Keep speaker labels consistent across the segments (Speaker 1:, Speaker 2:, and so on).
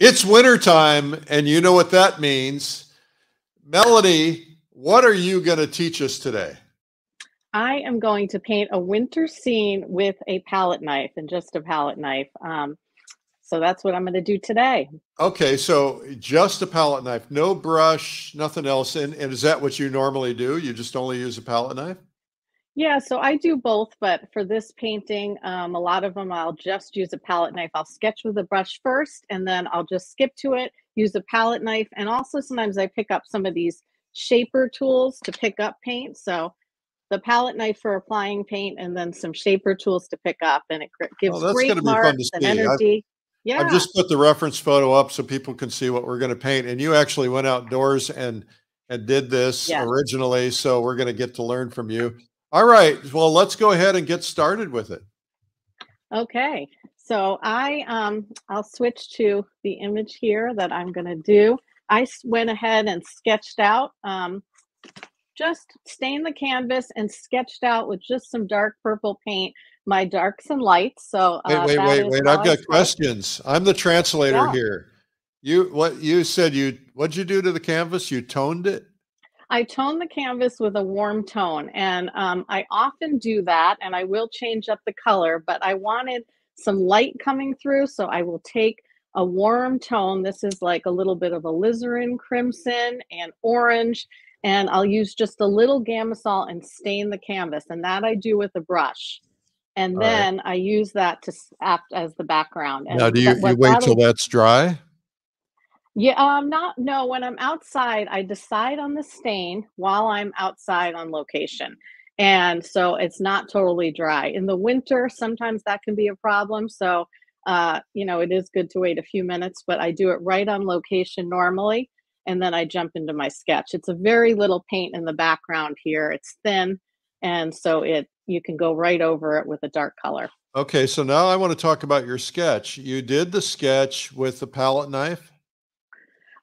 Speaker 1: It's wintertime, and you know what that means. Melanie, what are you going to teach us today?
Speaker 2: I am going to paint a winter scene with a palette knife and just a palette knife. Um, so that's what I'm going to do today.
Speaker 1: Okay, so just a palette knife, no brush, nothing else. And, and is that what you normally do? You just only use a palette knife?
Speaker 2: Yeah, so I do both, but for this painting, um, a lot of them I'll just use a palette knife. I'll sketch with a brush first, and then I'll just skip to it, use a palette knife, and also sometimes I pick up some of these shaper tools to pick up paint. So the palette knife for applying paint, and then some shaper tools to pick up, and it gives oh, great marks and energy.
Speaker 1: I've, yeah, I've just put the reference photo up so people can see what we're going to paint. And you actually went outdoors and and did this originally, so we're going to get to learn from you. All right. Well, let's go ahead and get started with it.
Speaker 2: Okay. So I um I'll switch to the image here that I'm going to do. I went ahead and sketched out um just stained the canvas and sketched out with just some dark purple paint my darks and lights. So
Speaker 1: uh, wait, wait, wait, wait. I've got questions. I'm the translator yeah. here. You what you said you what'd you do to the canvas? You toned it?
Speaker 2: I tone the canvas with a warm tone, and um, I often do that, and I will change up the color, but I wanted some light coming through, so I will take a warm tone. This is like a little bit of a alizarin crimson and orange, and I'll use just a little Gamsol and stain the canvas, and that I do with a brush. And All then right. I use that to act as the background. And
Speaker 1: now, do you, you wait till that's dry?
Speaker 2: Yeah, I'm not. No, when I'm outside, I decide on the stain while I'm outside on location. And so it's not totally dry. In the winter, sometimes that can be a problem. So, uh, you know, it is good to wait a few minutes, but I do it right on location normally. And then I jump into my sketch. It's a very little paint in the background here. It's thin. And so it you can go right over it with a dark color.
Speaker 1: Okay, so now I want to talk about your sketch. You did the sketch with the palette knife?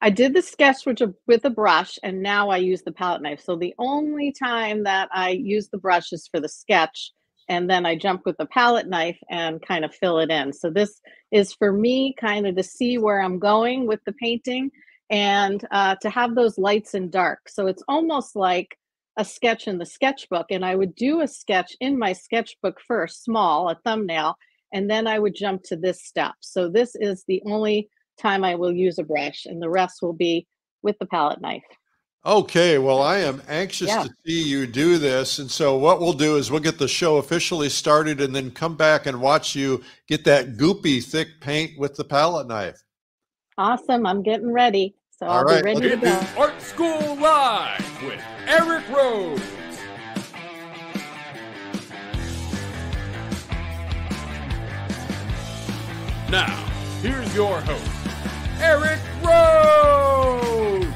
Speaker 2: I did the sketch with a, with a brush and now I use the palette knife. So the only time that I use the brush is for the sketch and then I jump with the palette knife and kind of fill it in. So this is for me kind of to see where I'm going with the painting and uh, to have those lights and dark. So it's almost like a sketch in the sketchbook and I would do a sketch in my sketchbook first, small, a thumbnail, and then I would jump to this step. So this is the only time I will use a brush, and the rest will be with the palette knife.
Speaker 1: Okay, well, I am anxious yeah. to see you do this. And so, what we'll do is we'll get the show officially started and then come back and watch you get that goopy, thick paint with the palette knife.
Speaker 2: Awesome. I'm getting ready. So, All I'll right. be ready to go.
Speaker 3: Art School Live with Eric Rhoads. Now, here's your host. Eric Rhoads.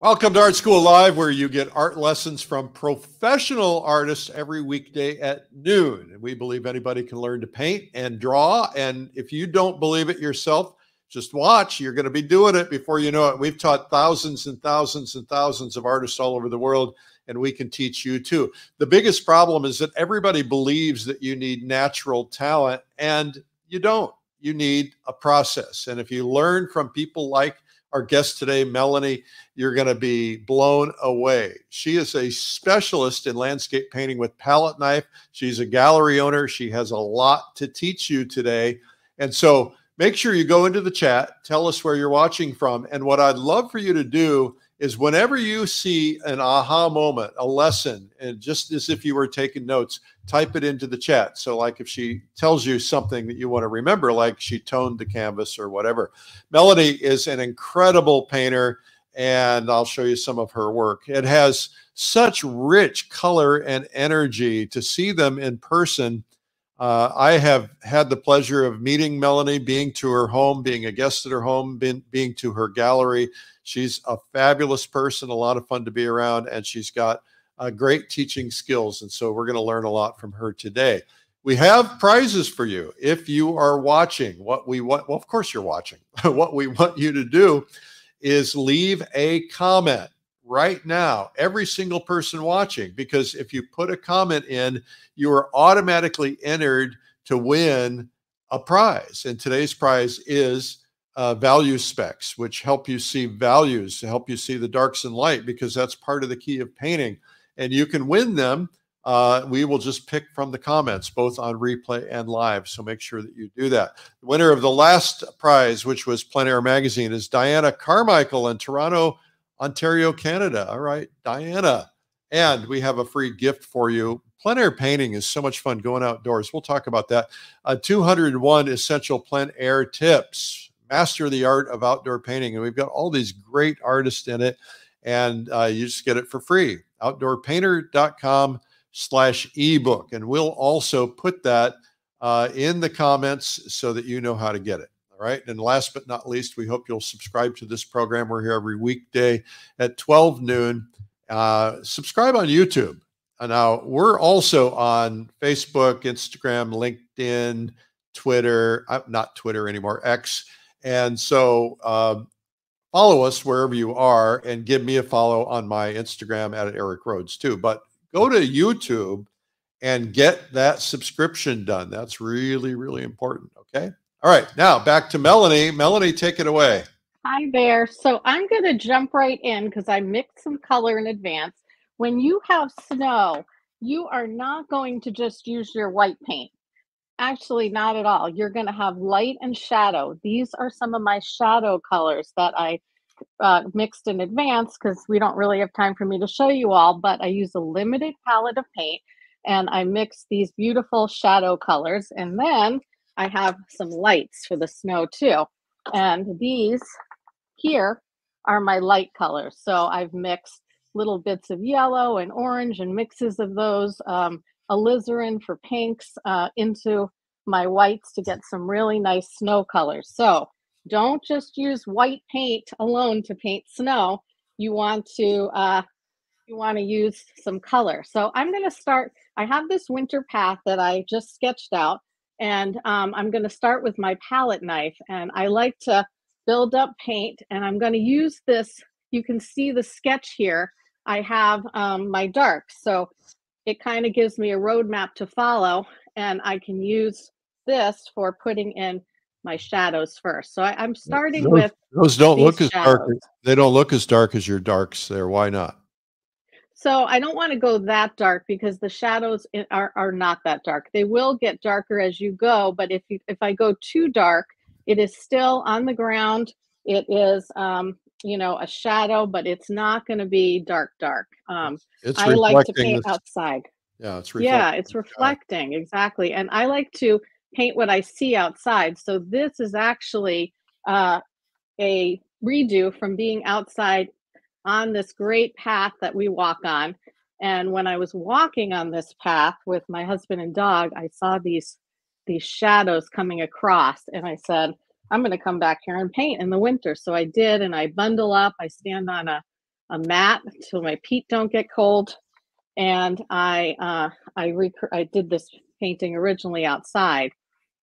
Speaker 1: Welcome to Art School Live, where you get art lessons from professional artists every weekday at noon. And we believe anybody can learn to paint and draw. And if you don't believe it yourself, just watch. You're going to be doing it before you know it. We've taught thousands and thousands and thousands of artists all over the world, and we can teach you too. The biggest problem is that everybody believes that you need natural talent, and you don't you need a process. And if you learn from people like our guest today, Melanie, you're going to be blown away. She is a specialist in landscape painting with palette knife. She's a gallery owner. She has a lot to teach you today. And so make sure you go into the chat, tell us where you're watching from. And what I'd love for you to do is whenever you see an aha moment, a lesson, and just as if you were taking notes, type it into the chat. So, like if she tells you something that you want to remember, like she toned the canvas or whatever. Melanie is an incredible painter, and I'll show you some of her work. It has such rich color and energy to see them in person. Uh, I have had the pleasure of meeting Melanie, being to her home, being a guest at her home, being to her gallery. She's a fabulous person, a lot of fun to be around, and she's got uh, great teaching skills. And so we're going to learn a lot from her today. We have prizes for you if you are watching. What we want, well, of course, you're watching. what we want you to do is leave a comment right now, every single person watching, because if you put a comment in, you are automatically entered to win a prize. And today's prize is uh, value specs, which help you see values, to help you see the darks and light, because that's part of the key of painting. And you can win them. Uh, we will just pick from the comments, both on replay and live. So make sure that you do that. The winner of the last prize, which was Plein Air Magazine, is Diana Carmichael in Toronto, Ontario, Canada. All right, Diana. And we have a free gift for you. Plein air painting is so much fun going outdoors. We'll talk about that. Uh, 201 essential plein air tips master the art of outdoor painting. And we've got all these great artists in it. And uh, you just get it for free. Outdoorpainter.com slash ebook. And we'll also put that uh, in the comments so that you know how to get it. All right. And last but not least, we hope you'll subscribe to this program. We're here every weekday at 12 noon. Uh, subscribe on YouTube. Uh, now, we're also on Facebook, Instagram, LinkedIn, Twitter, uh, not Twitter anymore, X. And so um, follow us wherever you are and give me a follow on my Instagram at Eric Rhoads too. But go to YouTube and get that subscription done. That's really, really important. Okay. All right. Now back to Melanie. Melanie, take it away.
Speaker 2: Hi there. So I'm going to jump right in because I mixed some color in advance. When you have snow, you are not going to just use your white paint. Actually, not at all. You're going to have light and shadow. These are some of my shadow colors that I uh, mixed in advance because we don't really have time for me to show you all, but I use a limited palette of paint and I mix these beautiful shadow colors. And then I have some lights for the snow too. And these here are my light colors. So I've mixed little bits of yellow and orange and mixes of those. Um, alizarin for pinks uh, into my whites to get some really nice snow colors. So don't just use white paint alone to paint snow. You want to uh, you want to use some color. So I'm going to start. I have this winter path that I just sketched out, and um, I'm going to start with my palette knife. And I like to build up paint, and I'm going to use this. You can see the sketch here. I have um, my darks. So it kind of gives me a roadmap to follow and I can use this for putting in my shadows first. So I, am starting
Speaker 1: those,
Speaker 2: with
Speaker 1: those don't look as shadows. dark. They don't look as dark as your darks there. Why not?
Speaker 2: So I don't want to go that dark because the shadows are, are not that dark. They will get darker as you go, but if you, if I go too dark, it is still on the ground. It is um, you know, a shadow, but it's not going to be dark, dark. Um, it's I like to paint outside.
Speaker 1: Yeah, it's reflecting.
Speaker 2: yeah, it's reflecting exactly, and I like to paint what I see outside. So this is actually uh, a redo from being outside on this great path that we walk on. And when I was walking on this path with my husband and dog, I saw these these shadows coming across, and I said, I'm going to come back here and paint in the winter. So I did, and I bundle up. I stand on a, a mat so my feet don't get cold, and I uh, I rec- I did this painting originally outside.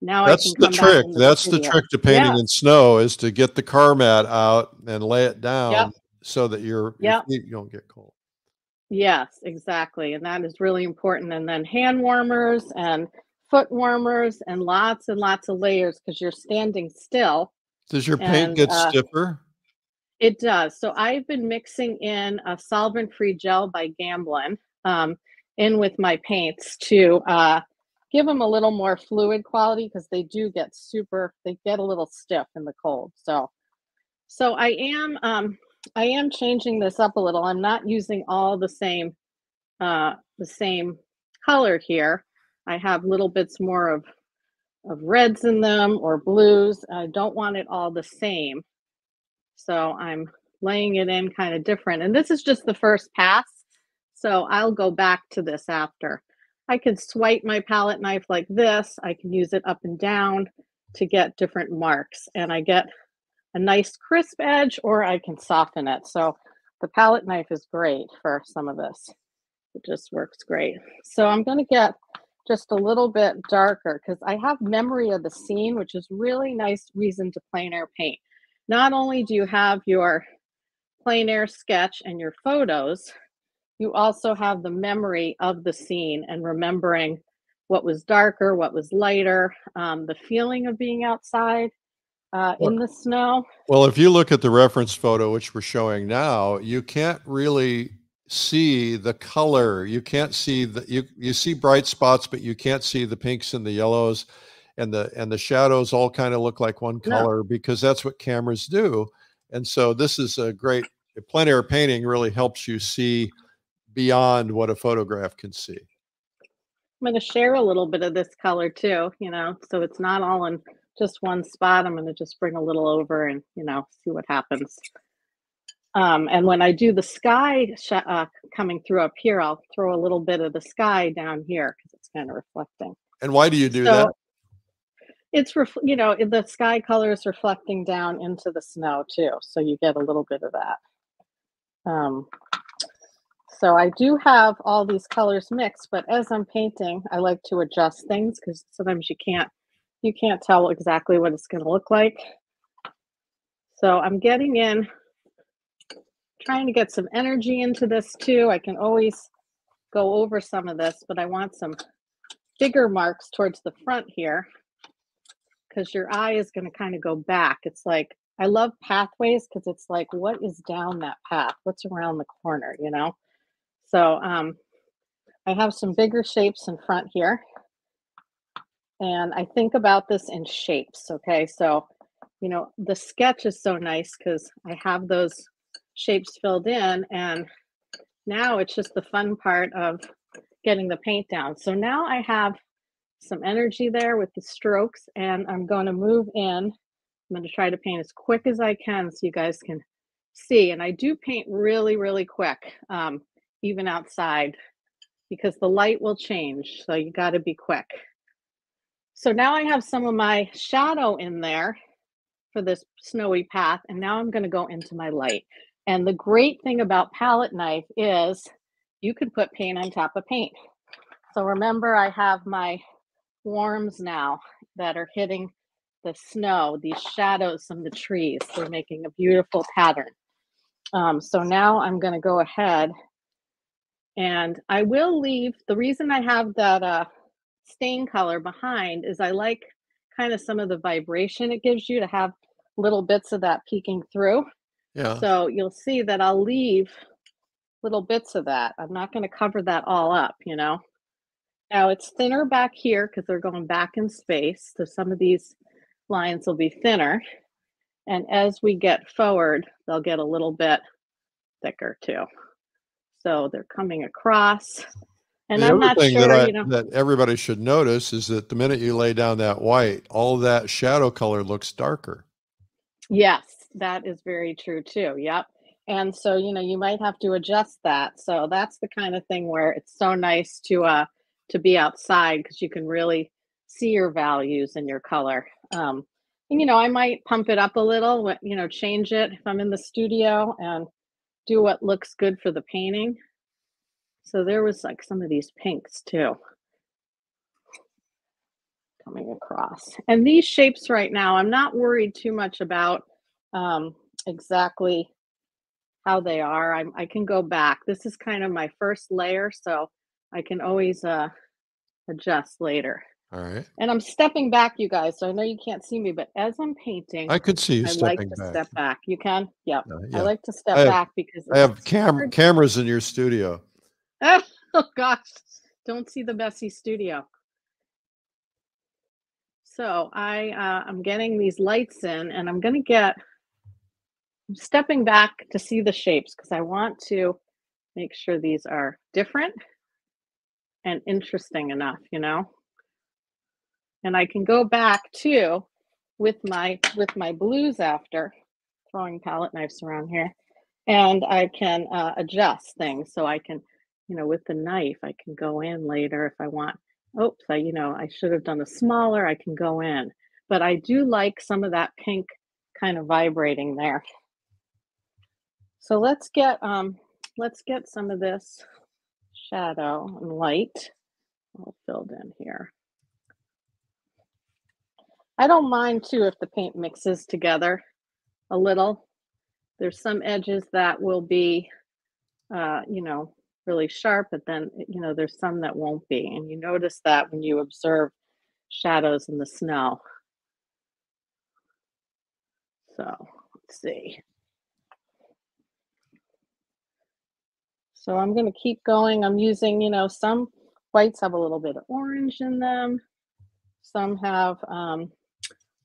Speaker 2: Now
Speaker 1: that's the trick. That's the, the trick to painting yeah. in snow is to get the car mat out and lay it down yep. so that your, yep. your feet don't get cold.
Speaker 2: Yes, exactly, and that is really important. And then hand warmers and foot warmers and lots and lots of layers because you're standing still.
Speaker 1: Does your paint and, get uh, stiffer?
Speaker 2: It does. So I've been mixing in a solvent-free gel by Gamblin um, in with my paints to uh, give them a little more fluid quality because they do get super. They get a little stiff in the cold. So, so I am um, I am changing this up a little. I'm not using all the same uh, the same color here. I have little bits more of, of reds in them or blues. I don't want it all the same. So I'm laying it in kind of different. And this is just the first pass. So I'll go back to this after. I can swipe my palette knife like this. I can use it up and down to get different marks. And I get a nice crisp edge or I can soften it. So the palette knife is great for some of this. It just works great. So I'm going to get just a little bit darker because I have memory of the scene, which is really nice reason to plein air paint. Not only do you have your plein air sketch and your photos, you also have the memory of the scene and remembering what was darker, what was lighter, um, the feeling of being outside uh, in the snow.
Speaker 1: Well, if you look at the reference photo, which we're showing now, you can't really see the color. You can't see the you you see bright spots, but you can't see the pinks and the yellows, and the and the shadows all kind of look like one color no. because that's what cameras do. And so this is a great plein air painting really helps you see beyond what a photograph can see.
Speaker 2: I'm going to share a little bit of this color too, you know, so it's not all in just one spot. I'm going to just bring a little over and, you know, see what happens. Um, and when I do the sky uh, coming through up here, I'll throw a little bit of the sky down here because it's kind of reflecting.
Speaker 1: And why do you do so that?
Speaker 2: It's, ref- you know, the sky color is reflecting down into the snow too. So you get a little bit of that. Um, so I do have all these colors mixed, but as I'm painting, I like to adjust things because sometimes you can't you can't tell exactly what it's going to look like. So I'm getting in, trying to get some energy into this too. I can always go over some of this, but I want some bigger marks towards the front here because your eye is going to kind of go back. It's like, I love pathways because it's like, what is down that path? What's around the corner, you know? So um, I have some bigger shapes in front here. And I think about this in shapes. Okay. So, you know, the sketch is so nice because I have those shapes filled in. And now it's just the fun part of getting the paint down. So now I have some energy there with the strokes and I'm going to move in. I'm going to try to paint as quick as I can so you guys can see. And I do paint really, really quick, um, even outside, because the light will change. So you got to be quick. So now I have some of my shadow in there for this snowy path. And now I'm going to go into my light. And the great thing about palette knife is you can put paint on top of paint. So remember, I have my warms now that are hitting the snow, these shadows from the trees. They're making a beautiful pattern. Um, so now I'm going to go ahead and I will leave, the reason I have that uh, stain color behind is I like kind of some of the vibration it gives you to have little bits of that peeking through.
Speaker 1: Yeah.
Speaker 2: So you'll see that I'll leave little bits of that. I'm not going to cover that all up, you know. Now it's thinner back here because they're going back in space. So some of these lines will be thinner. And as we get forward, they'll get a little bit thicker too. So they're coming across. And
Speaker 1: the
Speaker 2: I'm not sure,
Speaker 1: that, I,
Speaker 2: you know.
Speaker 1: that everybody should notice is that the minute you lay down that white, all that shadow color looks darker.
Speaker 2: Yes, that is very true too. Yep. And so, you know, you might have to adjust that. So that's the kind of thing where it's so nice to uh to be outside because you can really see your values and your color. Um and you know, I might pump it up a little, you know, change it if I'm in the studio and do what looks good for the painting. So there was like some of these pinks too coming across. And these shapes right now, I'm not worried too much about um, exactly how they are. I, I can go back. This is kind of my first layer, so I can always uh, adjust later.
Speaker 1: All right.
Speaker 2: And I'm stepping back, you guys. So I know you can't see me, but as I'm painting,
Speaker 1: I could see you
Speaker 2: I
Speaker 1: stepping
Speaker 2: like to
Speaker 1: back.
Speaker 2: step back. You can? Yep.
Speaker 1: Uh,
Speaker 2: I like to step
Speaker 1: have-
Speaker 2: back because
Speaker 1: I have cam- cameras in your studio.
Speaker 2: oh gosh, don't see the messy studio. So I uh, I'm getting these lights in, and I'm gonna get. Stepping back to see the shapes because I want to make sure these are different and interesting enough, you know. And I can go back too with my with my blues after throwing palette knives around here, and I can uh, adjust things so I can you know, with the knife, I can go in later if I want. Oops, I, you know, I should have done a smaller, I can go in. But I do like some of that pink kind of vibrating there. So let's get um let's get some of this shadow and light all filled in here. I don't mind too if the paint mixes together a little. There's some edges that will be uh, you know, really sharp, but then, you know, there's some that won't be. And you notice that when you observe shadows in the snow. So let's see. So I'm going to keep going. I'm using, you know, some whites have a little bit of orange in them. Some have um,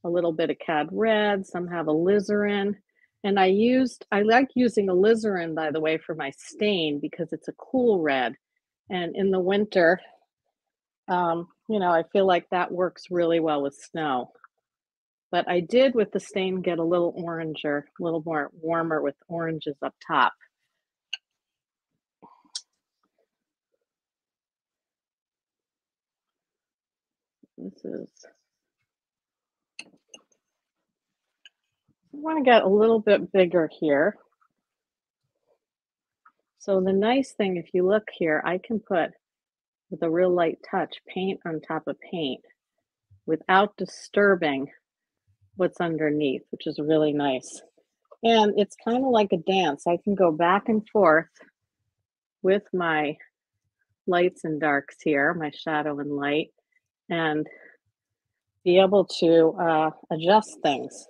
Speaker 2: a little bit of cad red. Some have alizarin. And I used, I like using alizarin, by the way, for my stain because it's a cool red. And in the winter, um, you know, I feel like that works really well with snow. But I did with the stain get a little oranger, a little more warmer with oranges up top. This is, I want to get a little bit bigger here. So the nice thing, if you look here, I can put with a real light touch paint on top of paint without disturbing what's underneath, which is really nice. And it's kind of like a dance. I can go back and forth with my lights and darks here, my shadow and light, and be able to uh, adjust things,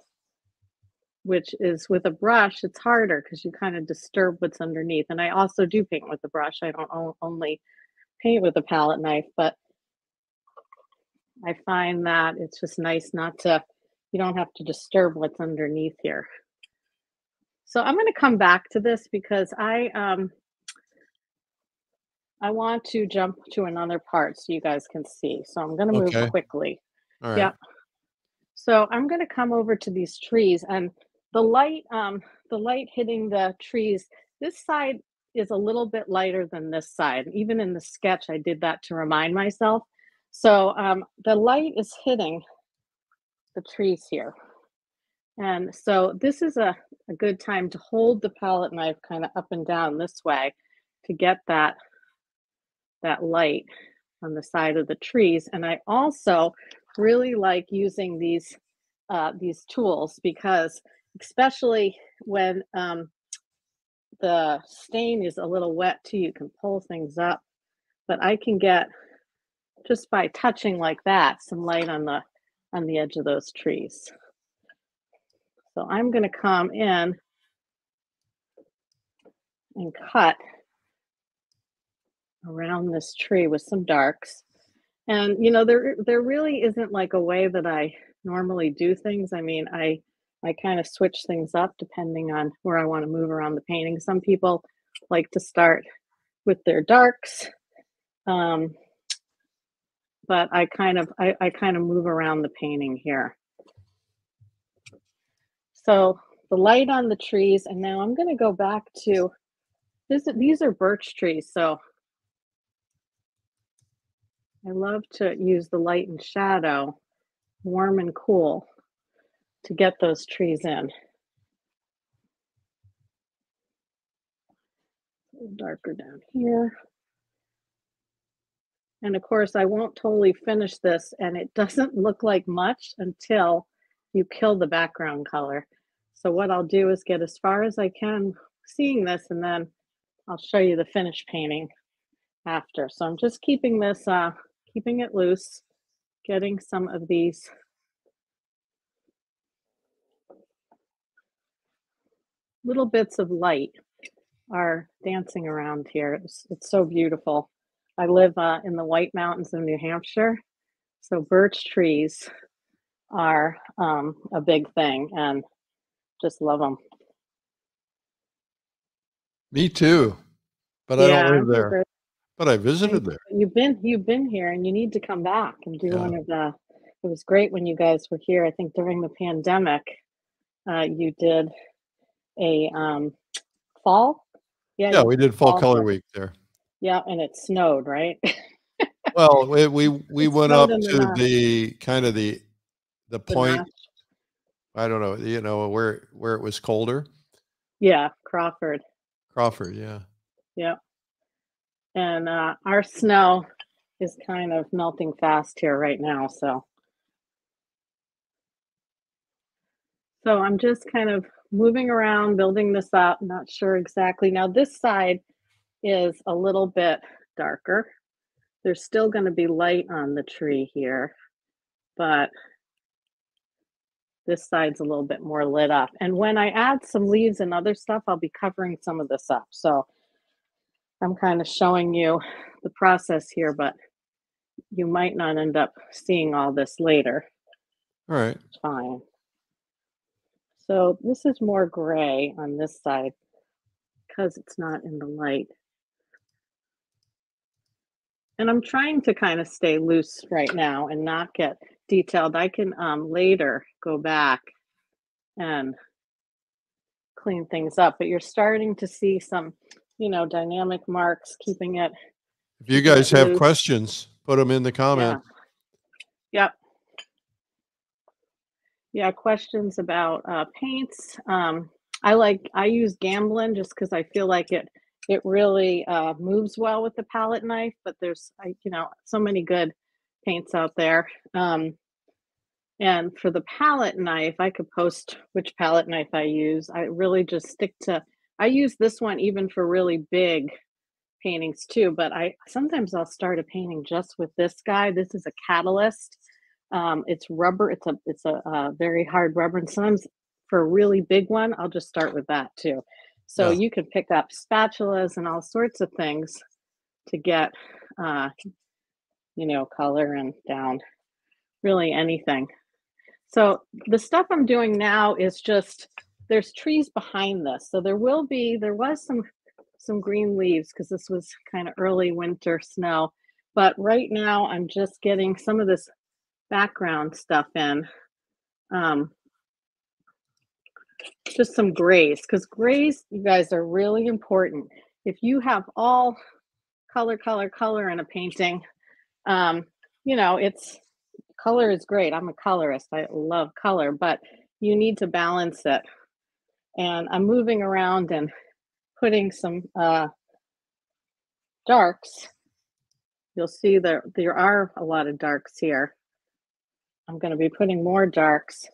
Speaker 2: which is with a brush, it's harder because you kind of disturb what's underneath. And I also do paint with a brush. I don't only paint with a palette knife, but I find that it's just nice not to, you don't have to disturb what's underneath here. So I'm going to come back to this because I, um, I want to jump to another part so you guys can see. So I'm going to move
Speaker 1: Okay.
Speaker 2: quickly.
Speaker 1: All right.
Speaker 2: Yeah. So I'm going to come over to these trees and the light, um, the light hitting the trees. This side is a little bit lighter than this side. Even in the sketch, I did that to remind myself. So um, the light is hitting the trees here. And so this is a, a good time to hold the palette knife kind of up and down this way to get that, that light on the side of the trees. And I also really like using these, uh, these tools because especially when um, the stain is a little wet too, you can pull things up, but I can get just by touching like that, some light on the, on the edge of those trees. So I'm going to come in and cut around this tree with some darks. And you know, there there really isn't like a way that I normally do things. I mean, I I kind of switch things up depending on where I want to move around the painting. Some people like to start with their darks. Um, but I kind of I, I kind of move around the painting here. So the light on the trees, and now I'm going to go back to this. These are birch trees, so I love to use the light and shadow, warm and cool, to get those trees in. Darker down here. And of course, I won't totally finish this, and it doesn't look like much until you kill the background color. So what I'll do is get as far as I can seeing this, and then I'll show you the finished painting after. So I'm just keeping this, uh, keeping it loose, getting some of these little bits of light are dancing around here. It's, it's so beautiful. I live uh, in the White Mountains of New Hampshire, so birch trees are um, a big thing, and just love them.
Speaker 1: Me too. But I don't live there. But I visited there.
Speaker 2: You've been you've been here, and you need to come back and do
Speaker 1: Yeah.
Speaker 2: one of the. It was great when you guys were here. I think during the pandemic, uh, you did a um, fall. Yeah,
Speaker 1: Yeah, we did fall
Speaker 2: fall
Speaker 1: color week there.
Speaker 2: yeah, and it snowed, right?
Speaker 1: Well, we we, we went up
Speaker 2: in the
Speaker 1: to the kind of the the
Speaker 2: The
Speaker 1: point.
Speaker 2: notch.
Speaker 1: I don't know, you know, where where it was colder.
Speaker 2: Yeah, Crawford.
Speaker 1: Crawford, yeah.
Speaker 2: Yep. And uh, our snow is kind of melting fast here right now, so. So I'm just kind of moving around, building this up, not sure exactly. Now this side is a little bit darker. There's still going to be light on the tree here, but this side's a little bit more lit up. And when I add some leaves and other stuff, I'll be covering some of this up. So I'm kind of showing you the process here, but you might not end up seeing all this later.
Speaker 1: All right.
Speaker 2: Fine. So this is more gray on this side because it's not in the light. And I'm trying to kind of stay loose right now and not get detailed. I can um, later go back and clean things up, but you're starting to see some, you know, dynamic marks, keeping it.
Speaker 1: If you guys have questions, put them in the comment.
Speaker 2: Yeah. Yep. Yeah, questions about uh, paints. Um, I like I use Gamblin just because I feel like it it really uh, moves well with the palette knife. But there's I you know so many good paints out there. Um, and for the palette knife, I could post which palette knife I use. I really just stick to. I use this one even for really big paintings too. But I sometimes I'll start a painting just with this guy. This is a catalyst um, it's rubber. It's a it's a, a, very hard rubber, and sometimes for a really big one, I'll just start with that too. So yeah. you can pick up spatulas and all sorts of things to get, uh, you know, color and down, really anything. So the stuff I'm doing now is just there's trees behind this, so there will be there was some some green leaves because this was kind of early winter snow. But right now, I'm just getting some of this background stuff in. Um, just some grays, because grays, you guys, are really important. If you have all color, color, color in a painting, um, you know, it's color is great. I'm a colorist. I love color, but you need to balance it. And I'm moving around and putting some uh, darks. You'll see there there are a lot of darks here. I'm going to be putting more darks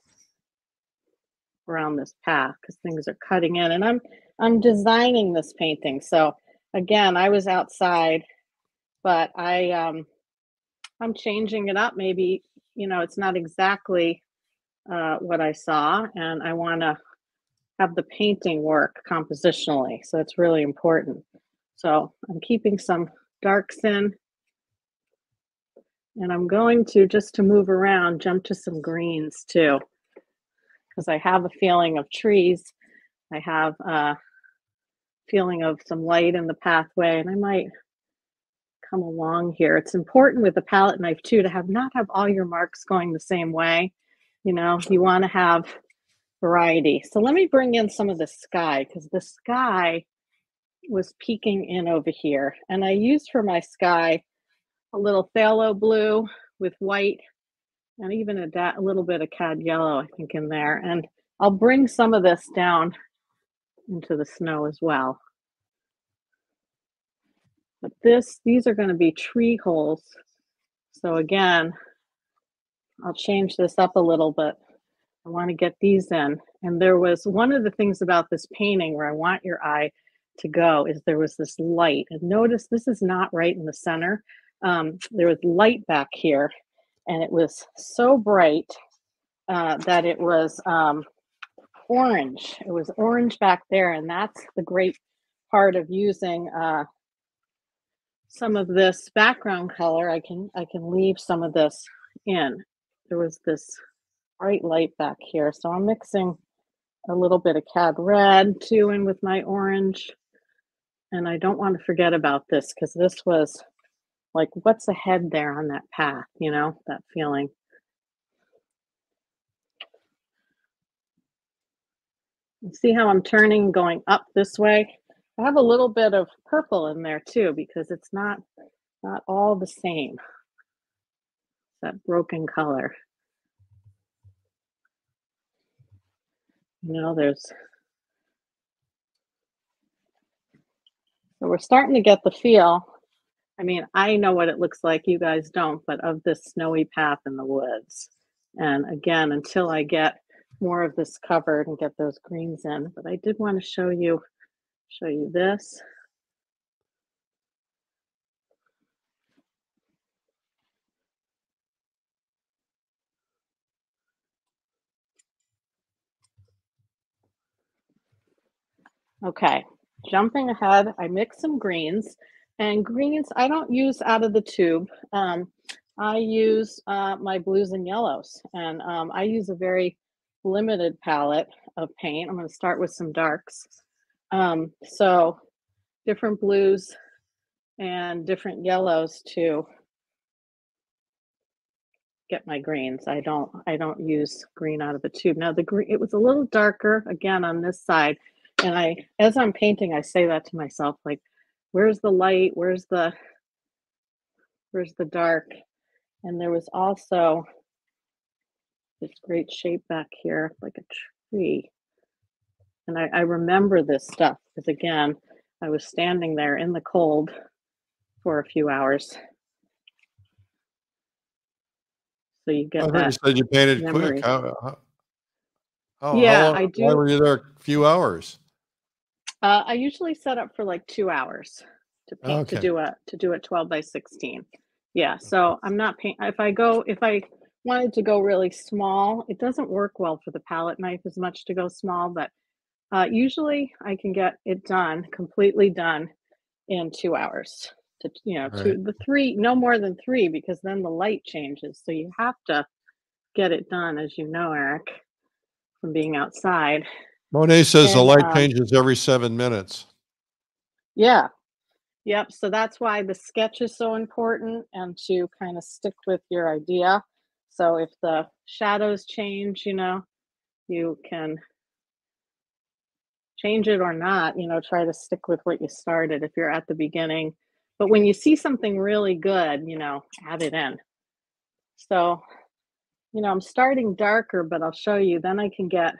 Speaker 2: around this path because things are cutting in and I'm I'm designing this painting. So again, I was outside, but I um I'm changing it up. Maybe, you know, it's not exactly uh, what I saw and I want to have the painting work compositionally. So it's really important. So I'm keeping some darks in and I'm going to, just to move around, jump to some greens too, because I have a feeling of trees. I have a feeling of some light in the pathway, and I might come along here. It's important with the palette knife too to have not have all your marks going the same way. You know, you want to have variety. So let me bring in some of the sky because the sky was peeking in over here. And I used for my sky a little phthalo blue with white and even a, da- a little bit of cad yellow, I think, in there. And I'll bring some of this down into the snow as well. But this, these are going to be tree holes. So again, I'll change this up a little bit. I want to get these in. And there was one of the things about this painting where I want your eye to go is there was this light. And notice this is not right in the center um, there was light back here, and it was so bright uh, that it was um, orange. It was orange back there, and that's the great part of using uh, some of this background color. I can I can leave some of this in. There was this bright light back here, so I'm mixing a little bit of cad red too in with my orange. And I don't want to forget about this because this was like what's ahead there on that path you know that feeling? See how i'm turning going up this way? I have a little bit of purple in there too because it's not not all the same. That broken color you know there's so we're starting to get the feel I mean, I know what it looks like. You guys don't, but of this snowy path in the woods. And again, until I get more of this covered and get those greens in, but I did want to show you show you this. Okay, jumping ahead, I mix some greens. And greens, I don't use out of the tube. Um, I use uh, my blues and yellows. And um, I use a very limited palette of paint. I'm going to start with some darks. Um, so different blues and different yellows to get my greens. I don't I don't use green out of the tube. Now the green it was a little darker again on this side. And I as I'm painting, I say that to myself, like, where's the light? Where's the where's the dark? And there was also this great shape back here, like a tree. And I, I remember this stuff because again, I was standing there in the cold for a few hours. So you get I
Speaker 1: heard you said you painted
Speaker 2: memory.
Speaker 1: quick. How, how, how- how
Speaker 2: Yeah,
Speaker 1: long-
Speaker 2: I
Speaker 1: Why
Speaker 2: do.
Speaker 1: were you there a few hours?
Speaker 2: Uh, I usually set up for like two hours to paint to do a to do a 12 by 16. Yeah, so I'm not paint if I go if I wanted to go really small, it doesn't work well for the palette knife as much to go small, but uh, usually I can get it done completely done in two hours. To you know,
Speaker 1: Right.
Speaker 2: two the three no more than three because then the light changes. So you have to get it done, as you know, Eric, from being outside.
Speaker 1: Monet says the light
Speaker 2: um,
Speaker 1: changes every seven minutes.
Speaker 2: Yeah. Yep. So that's why the sketch is so important and to kind of stick with your idea. So if the shadows change, you know, you can change it or not, you know, try to stick with what you started if you're at the beginning. But when you see something really good, you know, add it in. So, you know, I'm starting darker, but I'll show you, then I can get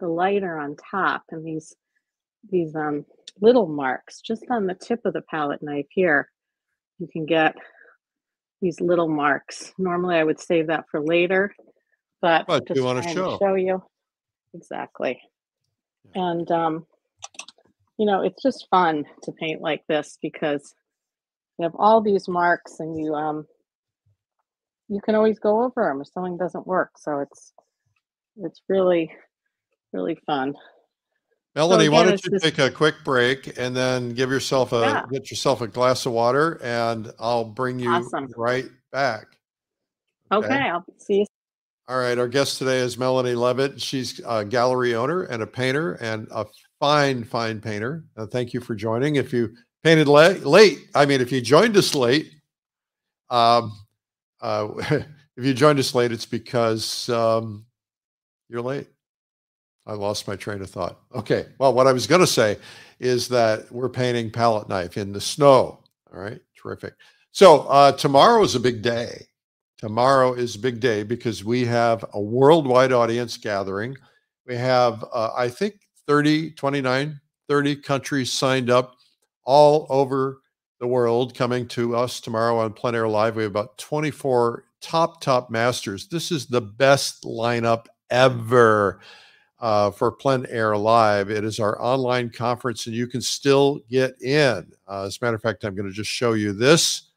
Speaker 2: the lighter on top and these these um little marks just on the tip of the palette knife here. You can get these little marks. Normally I would save that for later, but
Speaker 1: But you
Speaker 2: just
Speaker 1: wanna show.
Speaker 2: show you. Exactly. And um, you know, it's just fun to paint like this because you have all these marks and you um you can always go over them if something doesn't work. So it's it's really really fun.
Speaker 1: Melanie, why
Speaker 2: again,
Speaker 1: don't you
Speaker 2: just-
Speaker 1: take a quick break and then give yourself a
Speaker 2: Yeah.
Speaker 1: get yourself a glass of water, and I'll bring you
Speaker 2: Awesome.
Speaker 1: right back.
Speaker 2: Okay, I'll see you
Speaker 1: All right. Our guest today is Melanie Levitt. She's a gallery owner and a painter and a fine, fine painter. Uh, thank you for joining. If you painted la- late, I mean, if you joined us late, um, uh, if you joined us late, it's because um, you're late. I lost my train of thought. Okay. Well, what I was going to say is that we're painting palette knife in the snow. All right. Terrific. So uh, tomorrow is a big day. Tomorrow is a big day because we have a worldwide audience gathering. We have, uh, I think, 30, 29, 30 countries signed up all over the world coming to us tomorrow on Plein Air Live. We have about 24 top, top masters. This is the best lineup ever uh, for Plein Air Live. It is our online conference, and you can still get in. Uh, as a matter of fact, I'm going to just show you this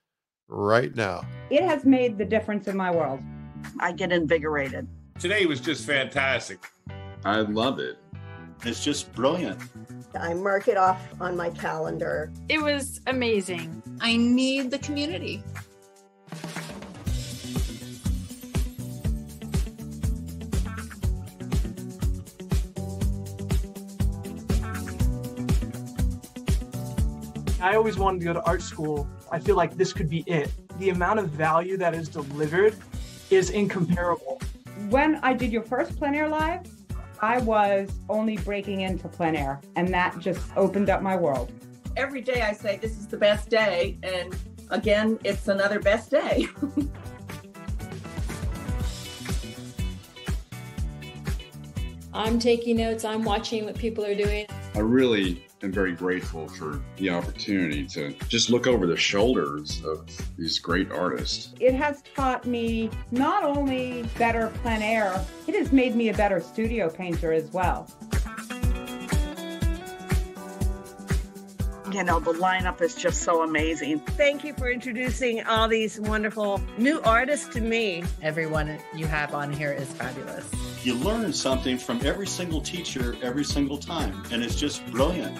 Speaker 1: right now.
Speaker 4: It has made the difference in my world.
Speaker 5: I get invigorated.
Speaker 3: Today was just fantastic.
Speaker 6: I love it.
Speaker 7: It's just brilliant.
Speaker 8: I mark it off on my calendar.
Speaker 9: It was amazing.
Speaker 10: I need the community.
Speaker 11: I always wanted to go to art school. I feel like this could be it. The amount of value that is delivered is incomparable.
Speaker 4: When I did your first plein air live, I was only breaking into plein air, and that just opened up my world.
Speaker 5: Every day I say this is the best day, and again, it's another best day.
Speaker 10: I'm taking notes, I'm watching what people are doing.
Speaker 6: I really am very grateful for the opportunity to just look over the shoulders of these great artists.
Speaker 4: It has taught me not only better plein air, it has made me a better studio painter as well.
Speaker 12: You know, the lineup is just so amazing.
Speaker 13: Thank you for introducing all these wonderful new artists to me.
Speaker 14: Everyone you have on here is fabulous.
Speaker 7: You learn something from every single teacher every single time, and it's just brilliant.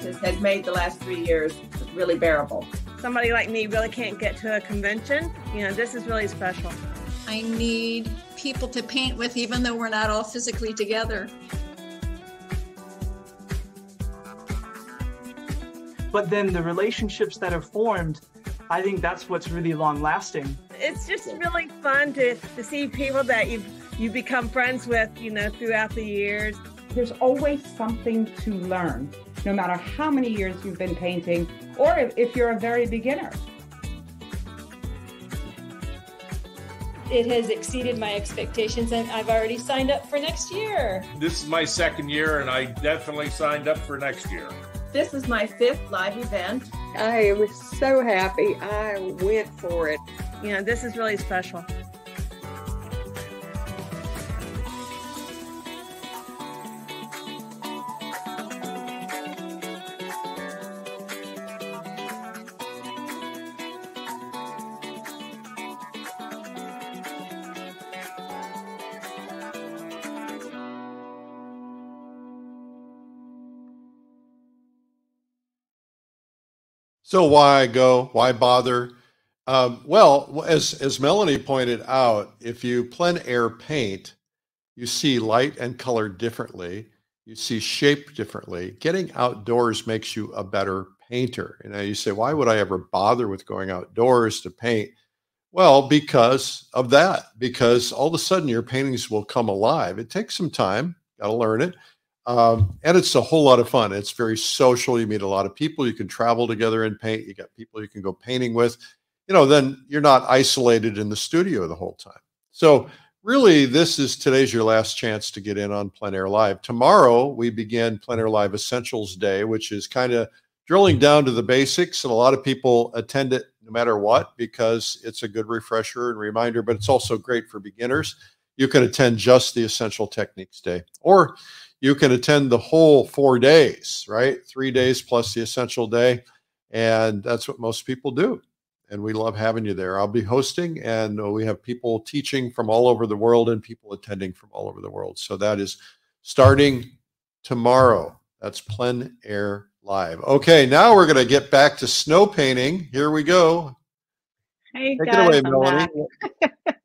Speaker 5: This has made the last three years really bearable.
Speaker 13: Somebody like me really can't get to a convention. You know, this is really special.
Speaker 15: I need people to paint with, even though we're not all physically together.
Speaker 11: But then the relationships that are formed, I think that's what's really long lasting.
Speaker 13: It's just really fun to, to see people that you've you become friends with, you know, throughout the years.
Speaker 4: There's always something to learn, no matter how many years you've been painting, or if, if you're a very beginner.
Speaker 10: It has exceeded my expectations, and I've already signed up for next year.
Speaker 3: This is my second year, and I definitely signed up for next year.
Speaker 5: This is my fifth live event.
Speaker 16: I was so happy I went for it.
Speaker 13: You know, this is really special.
Speaker 1: So why go? Why bother? Um, well, as as Melanie pointed out, if you plein air paint, you see light and color differently. You see shape differently. Getting outdoors makes you a better painter. And now you say, why would I ever bother with going outdoors to paint? Well, because of that. Because all of a sudden your paintings will come alive. It takes some time. Got to learn it. Um, and it's a whole lot of fun. It's very social. You meet a lot of people. You can travel together and paint. You got people you can go painting with. You know, then you're not isolated in the studio the whole time. So really, this is today's your last chance to get in on Plein Air Live. Tomorrow we begin Plein Air Live Essentials Day, which is kind of drilling down to the basics. And a lot of people attend it no matter what because it's a good refresher and reminder. But it's also great for beginners. You can attend just the Essential Techniques Day, or you can attend the whole four days, right? Three days plus the essential day. And that's what most people do. And we love having you there. I'll be hosting, and uh, we have people teaching from all over the world and people attending from all over the world. So that is starting tomorrow. That's Plein Air Live. Okay, now we're going to get back to snow painting. Here we go.
Speaker 2: Hey
Speaker 1: Take
Speaker 2: guys,
Speaker 1: it away,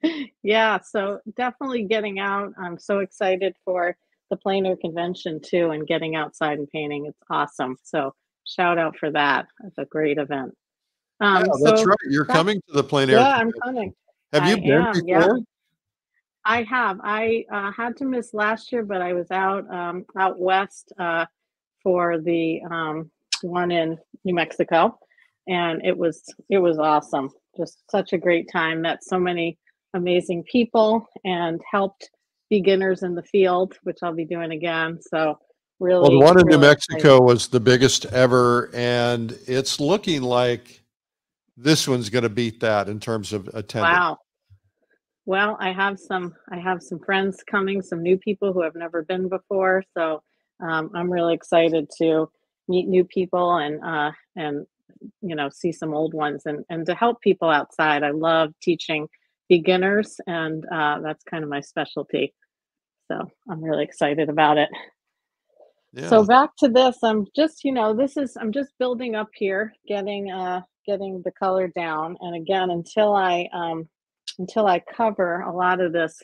Speaker 1: Melanie.
Speaker 2: yeah, so definitely getting out. I'm so excited for the plein air convention too and getting outside and painting. It's awesome. So shout out for that. It's a great event. Um,
Speaker 1: yeah, that's
Speaker 2: so
Speaker 1: right. You're
Speaker 2: that-
Speaker 1: coming to the plein air.
Speaker 2: Yeah, I'm coming.
Speaker 1: Have you
Speaker 2: I
Speaker 1: been
Speaker 2: am, yeah.
Speaker 1: before?
Speaker 2: I have. I uh, had to miss last year, but I was out um, out west uh, for the um, one in New Mexico, and it was it was awesome. Just such a great time. Met so many amazing people and helped beginners in the field, which I'll be doing again. So really,
Speaker 1: Well, the one in New
Speaker 2: really.
Speaker 1: Mexico was the biggest ever, and it's looking like this one's going to beat that in terms of attendance.
Speaker 2: Wow. Well, I have some I have some friends coming, some new people who have never been before. So um, I'm really excited to meet new people and uh, and you know see some old ones and and to help people outside. I love teaching beginners, and uh, that's kind of my specialty. So I'm really excited about it. So back to this, I'm just, you know, this is I'm just building up here, getting uh getting the color down. And again, until I um until I cover a lot of this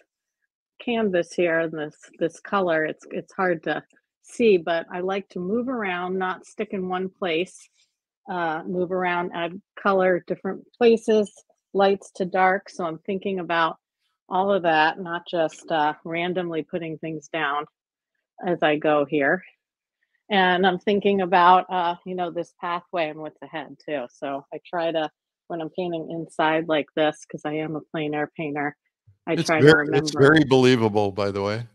Speaker 2: canvas here and this this color, it's it's hard to see, but I like to move around, not stick in one place. Uh move around, add color different places, lights to dark. So I'm thinking about all of that, not just uh randomly putting things down as I go here and I'm thinking about uh, you know this pathway and what's ahead too. So I try to when I'm painting inside like this because I am a plein air painter. I
Speaker 1: It's
Speaker 2: try to
Speaker 1: very,
Speaker 2: remember.
Speaker 1: it's very believable, by the way.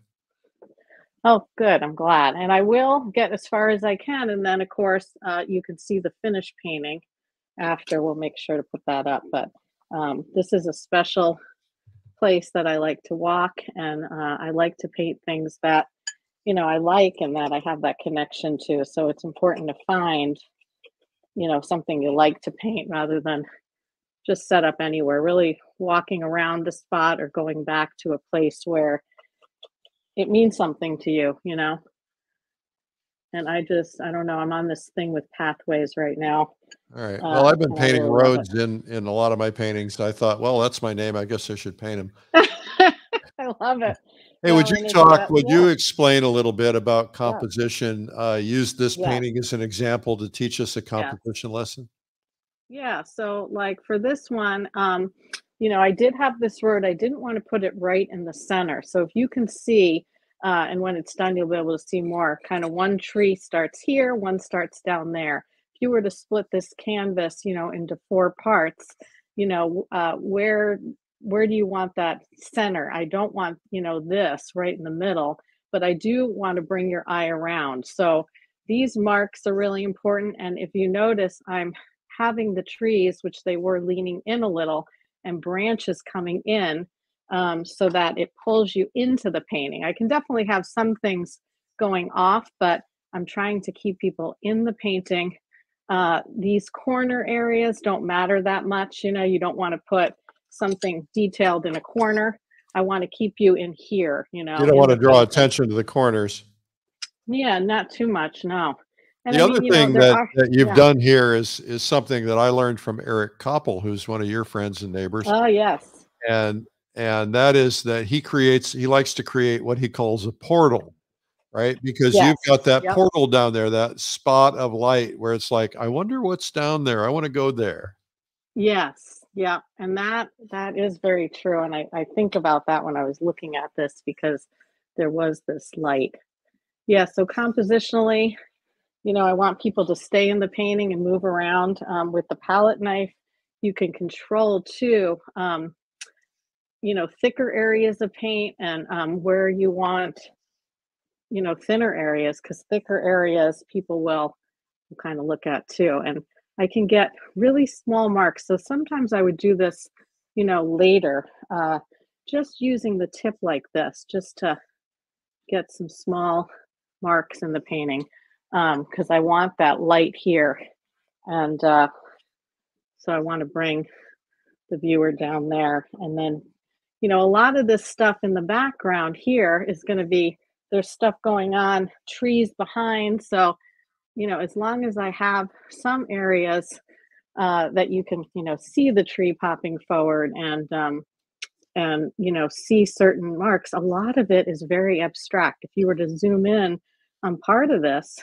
Speaker 2: Oh, good. I'm glad, and I will get as far as I can, and then of course uh, you can see the finished painting after. We'll make sure to put that up, but um, this is a special place that I like to walk, and uh, I like to paint things that you know, I like and that I have that connection to. So it's important to find, you know, something you like to paint rather than just set up anywhere. Really walking around the spot or going back to a place where it means something to you, you know. And I just, I don't know, I'm on this thing with pathways right now.
Speaker 1: All right.
Speaker 2: Uh,
Speaker 1: Well, I've been painting
Speaker 2: really love it.
Speaker 1: roads in in a lot of my paintings. I thought, well, that's my name. I guess I should paint them.
Speaker 2: I love it.
Speaker 1: Hey, would you talk? Would you explain a little bit about composition? Uh, use this
Speaker 2: Yeah.
Speaker 1: painting as an example to teach us a composition lesson.
Speaker 2: Yeah, so like for this one, um, you know, I did have this road. I didn't want to put it right in the center. So if you can see, uh, and when it's done, you'll be able to see more. Kind of one tree starts here, one starts down there. If you were to split this canvas, you know, into four parts, you know, uh, where where do you want that center? I don't want, you know, this right in the middle, but I do want to bring your eye around. So these marks are really important. And if you notice, I'm having the trees, which they were leaning in a little, and branches coming in um, so that it pulls you into the painting. I can definitely have some things going off, but I'm trying to keep people in the painting. Uh, these corner areas don't matter that much. You know, you don't want to put something detailed in a corner. I want to keep you in here, you know.
Speaker 1: You don't want to draw
Speaker 2: painting.
Speaker 1: attention to the corners.
Speaker 2: Yeah, not too much, no. And
Speaker 1: the
Speaker 2: I
Speaker 1: other
Speaker 2: mean, you know,
Speaker 1: thing that,
Speaker 2: are-
Speaker 1: that you've
Speaker 2: yeah.
Speaker 1: done here is is something that I learned from Erik Koeppel, who's one of your friends and neighbors.
Speaker 2: Oh, yes.
Speaker 1: and and that is that he creates he likes to create what he calls a portal right because
Speaker 2: Yes,
Speaker 1: you've got that
Speaker 2: yep.
Speaker 1: portal down there that spot of light where it's like i wonder what's down there i want to go there
Speaker 2: Yes, yeah, and that that is very true. And I, I think about that when I was looking at this because there was this light. Yeah, so compositionally, you know, I want people to stay in the painting and move around. Um, with the palette knife, you can control too, um, you know, thicker areas of paint and um, where you want, you know, thinner areas because thicker areas people will kind of look at too. And I can get really small marks. So sometimes I would do this, you know, later, uh, just using the tip like this, just to get some small marks in the painting, because I want that light here. And uh, so I want to bring the viewer down there. And then, you know, a lot of this stuff in the background here is going to be, there's stuff going on, trees behind. So, you know, as long as I have some areas uh, that you can, you know, see the tree popping forward and, um, and, you know, see certain marks, a lot of it is very abstract. If you were to zoom in on part of this,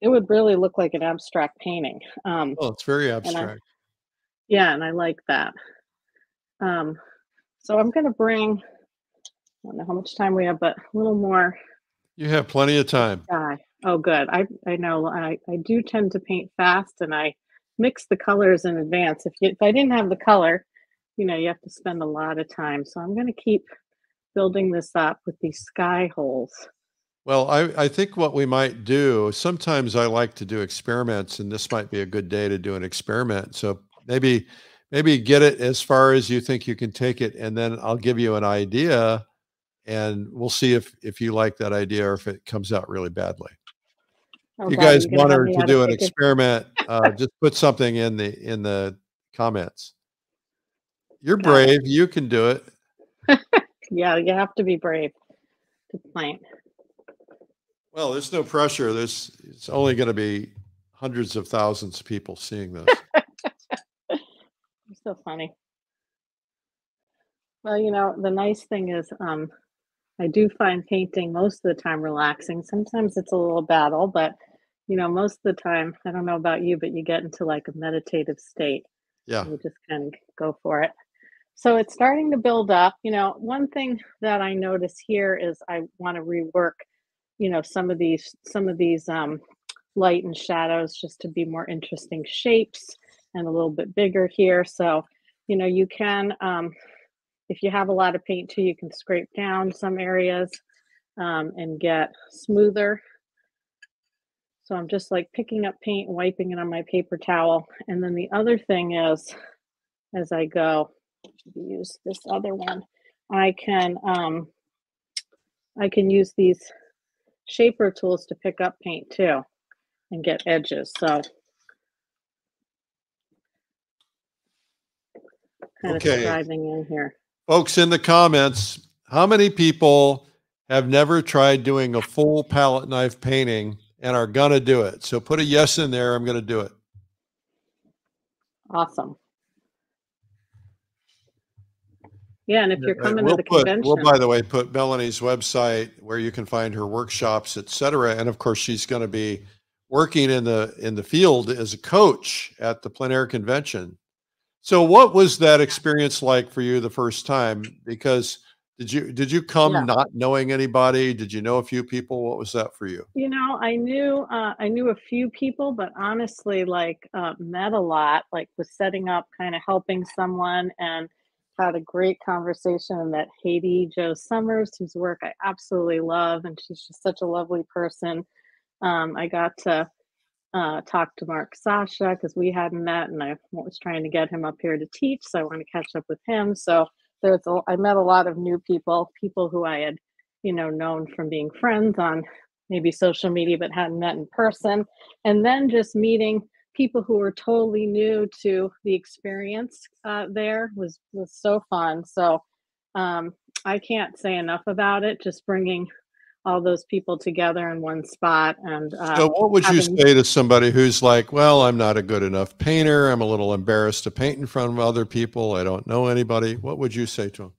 Speaker 2: it would really look like an abstract painting. Um,
Speaker 1: oh it's very
Speaker 2: and I-
Speaker 1: abstract
Speaker 2: yeah, and I like that. Um, so I'm going to bring, I don't know how much time we have, but a little more
Speaker 1: you have plenty of time
Speaker 2: sky. Oh, good. I, I know I, I do tend to paint fast and I mix the colors in advance. If, you, if I didn't have the color, you know, you have to spend a lot of time. So I'm going to keep building this up with these sky holes.
Speaker 1: well I, I think what we might do sometimes i like to do experiments and this might be a good day to do an experiment so maybe maybe get it as far as you think you can take it and then i'll give you an idea and we'll see if if you like that idea or if it comes out really badly.
Speaker 2: Oh,
Speaker 1: you
Speaker 2: God,
Speaker 1: guys want her to do an
Speaker 2: it.
Speaker 1: experiment uh, just put something in the in the comments. You're brave. You can do it.
Speaker 2: Yeah, you have to be brave to plant.
Speaker 1: well there's no pressure. There's it's only going to be hundreds of thousands of people seeing this
Speaker 2: so funny. Well, you know, the nice thing is, um, I do find painting most of the time relaxing. Sometimes it's a little battle, but you know, most of the time, I don't know about you, but you get into like a meditative state.
Speaker 1: yeah
Speaker 2: You just kind of go for it. So it's starting to build up. You know, one thing that I notice here is I want to rework, you know, some of these some of these um, light and shadows just to be more interesting shapes and a little bit bigger here. So, you know, you can, um, if you have a lot of paint too, you can scrape down some areas um, and get smoother. So I'm just like picking up paint and wiping it on my paper towel. And then the other thing is, as I go, use this other one, I can, um, I can use these shaper tools to pick up paint too and get edges. So kind
Speaker 1: Okay.
Speaker 2: of striving in here.
Speaker 1: Folks in the comments, how many people have never tried doing a full palette knife painting and are going to do it? So put a yes in there. I'm going to do it.
Speaker 2: Awesome. Yeah, and if you're coming
Speaker 1: we'll
Speaker 2: to the
Speaker 1: put,
Speaker 2: convention,
Speaker 1: We'll, by the way, put Melanie's website where you can find her workshops, et cetera. And of course, she's going to be working in the in the field as a coach at the plein air convention. So, what was that experience like for you the first time? Because did you did you come
Speaker 2: Yeah.
Speaker 1: not knowing anybody? Did you know a few people? What was that for you?
Speaker 2: you know, I knew uh, I knew a few people, but honestly, like uh, met a lot. Like was setting up, kind of helping someone, and had a great conversation. And met Haidee-Jo Summers, whose work I absolutely love, and she's just such a lovely person. Um, I got to uh, talk to Mark Sasha because we hadn't met, and I was trying to get him up here to teach, so I want to catch up with him. So there's a, I met a lot of new people, people who I had, you know, known from being friends on maybe social media but hadn't met in person, and then just meeting people who were totally new to the experience uh, there was was so fun. So um, I can't say enough about it. Just bringing all those people together in one spot and uh,
Speaker 1: So, what would you say to somebody who's like, "Well, I'm not a good enough painter. I'm a little embarrassed to paint in front of other people. I don't know anybody." What would you say to them?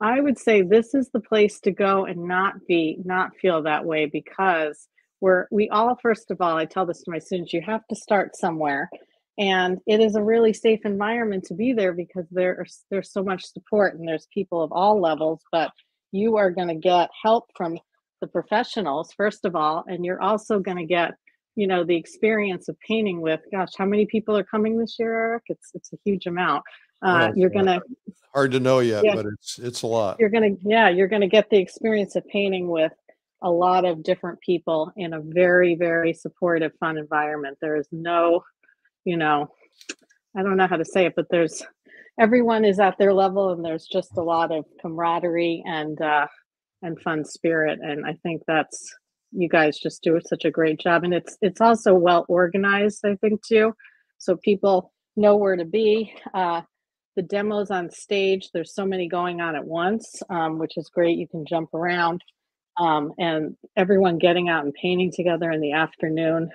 Speaker 2: I would say this is the place to go and not be not feel that way because we're we all first of all I tell this to my students you have to start somewhere and it is a really safe environment to be there because there's there's so much support and there's people of all levels but you are going to get help from the professionals first of all and you're also going to get you know the experience of painting with gosh how many people are coming this year Eric it's it's a huge amount uh,
Speaker 1: Well,
Speaker 2: you're going to
Speaker 1: Hard to know yet,
Speaker 2: Yeah.
Speaker 1: but it's it's a lot.
Speaker 2: you're gonna yeah you're gonna get the experience of painting with a lot of different people in a very very supportive fun environment there is no you know i don't know how to say it but there's everyone is at their level and there's just a lot of camaraderie and uh and fun spirit and i think that's you guys just do such a great job and it's it's also well organized i think too. So people know where to be. Uh the demos on stage there's so many going on at once um, which is great. You can jump around um, and everyone getting out and painting together in the afternoon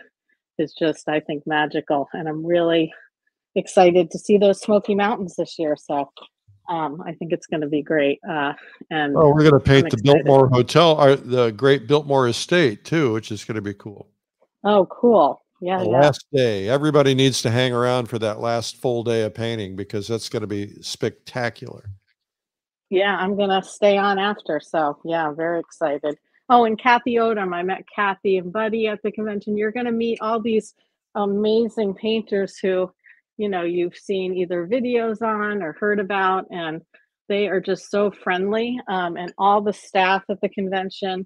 Speaker 2: is just i think magical and i'm really excited to see those smoky mountains this year so um, i think it's going to be great uh, and
Speaker 1: Oh, we're going to paint the. Biltmore Hotel, or the Great Biltmore Estate too, which is going to be cool.
Speaker 2: oh cool yeah yeah
Speaker 1: last day. Everybody needs to hang around for that last full day of painting because that's going to be spectacular.
Speaker 2: Yeah, I'm gonna stay on after. So yeah, very excited. Oh, and Kathy Odom. I met Kathy and Buddy at the convention. You're gonna meet all these amazing painters who, you know, you've seen either videos on or heard about, and they are just so friendly. Um, and all the staff at the convention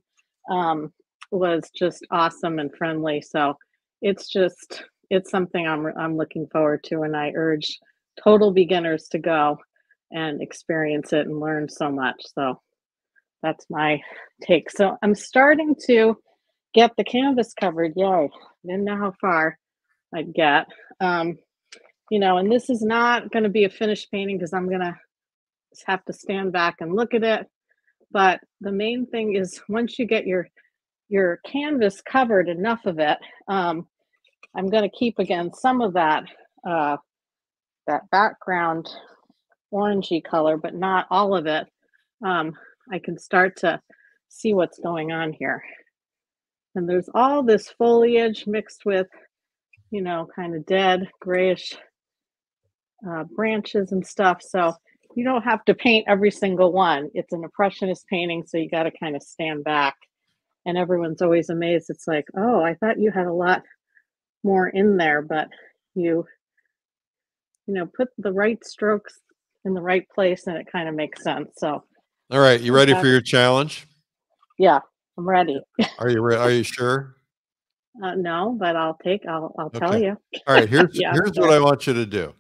Speaker 2: um, was just awesome and friendly. So it's just it's something I'm I'm looking forward to, and I urge total beginners to go and experience it and learn so much. So that's my take. So I'm starting to get the canvas covered. Yay. Didn't know how far I'd get. Um, you know, and this is not going to be a finished painting because I'm going to have to stand back and look at it. But the main thing is once you get your your canvas covered enough of it, um, I'm going to keep again some of that uh, that background orangey color, but not all of it. Um, I can start to see what's going on here. And there's all this foliage mixed with, you know, kind of dead grayish uh, branches and stuff. So you don't have to paint every single one. It's an impressionist painting, so you got to kind of stand back. And everyone's always amazed. It's like, oh, I thought you had a lot more in there, but you, you know, put the right strokes in the right place, and it kind of makes sense. So,
Speaker 1: All right, you ready for your challenge?
Speaker 2: yeah, I'm ready.
Speaker 1: Are you re- are you sure?
Speaker 2: Uh, no, but I'll take. I'll. I'll tell you.
Speaker 1: All right, here's
Speaker 2: Yeah,
Speaker 1: here's what I want you to do.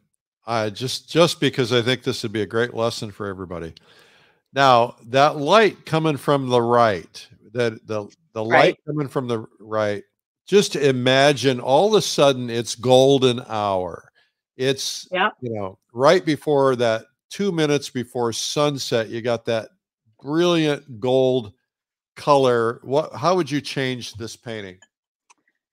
Speaker 1: Uh, just just because I think this would be a great lesson for everybody. Now, that light coming from the right, that the the
Speaker 2: Right.
Speaker 1: light coming from the right. Just imagine all of a sudden it's golden hour. It's
Speaker 2: Yeah.
Speaker 1: you know right before that two minutes before sunset. You got that brilliant gold color. What? How would you change this painting?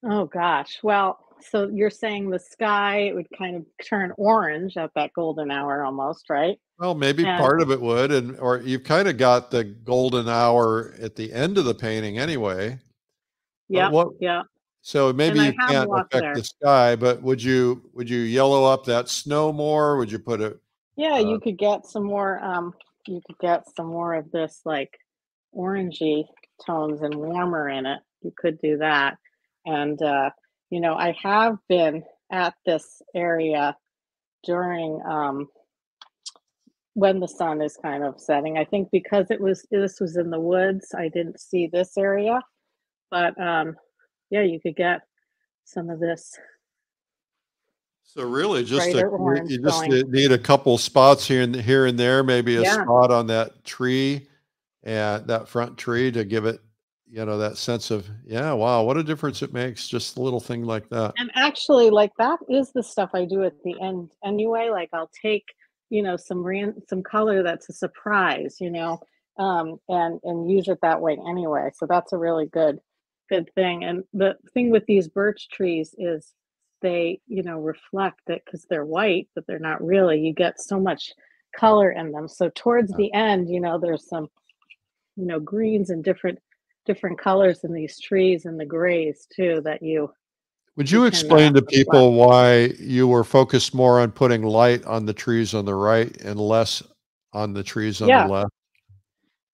Speaker 2: Oh gosh. Well, so you're saying the sky it would kind of turn orange at that golden hour almost, right?
Speaker 1: Well, maybe
Speaker 2: And-
Speaker 1: part of it would, and or you've kind of got the golden hour at the end of the painting anyway.
Speaker 2: Yeah. Yeah.
Speaker 1: So maybe you can't affect
Speaker 2: there.
Speaker 1: the sky, but would you would you yellow up that snow more? Would you put a
Speaker 2: Yeah,
Speaker 1: Uh,
Speaker 2: you could get some more um you could get some more of this like orangey tones and warmer in it. You could do that. And uh you know, I have been at this area during um when the sun is kind of setting. I think because it was this was in the woods, I didn't see this area. But um yeah, you could get some of this
Speaker 1: so really just a, you- just
Speaker 2: going.
Speaker 1: need a couple spots here and here and there, maybe a
Speaker 2: Yeah.
Speaker 1: spot on that tree and that front tree to give it, you know, that sense of yeah, wow, what a difference it makes. Just a little thing like that.
Speaker 2: And actually, like that is the stuff I do at the end anyway. Like I'll take, you know, some ran some color that's a surprise, you know, um, and and use it that way anyway. So that's a really good good thing. And the thing with these birch trees is they, you know, reflect it because they're white, but they're not really. You get so much color in them. So towards the end, you know, there's some, you know, greens and different different colors in these trees and the grays too that you
Speaker 1: Would
Speaker 2: you
Speaker 1: you explain to people why you were focused more on putting light on the trees on the right and less on the trees on
Speaker 2: Yeah.
Speaker 1: the left?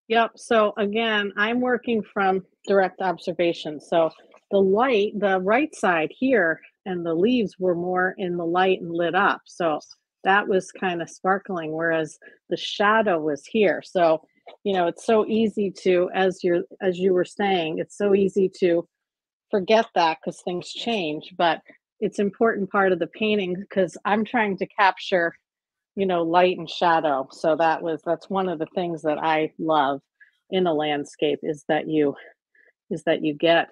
Speaker 2: Yep. So again, I'm working from direct observation. So the light, the right side here, and the leaves were more in the light and lit up. So that was kind of sparkling, whereas the shadow was here. So, you know, it's so easy to, as you're as you were saying, it's so easy to forget that because things change. But it's important part of the painting because I'm trying to capture you know light and shadow so that was that's one of the things that i love in a landscape is that you is that you get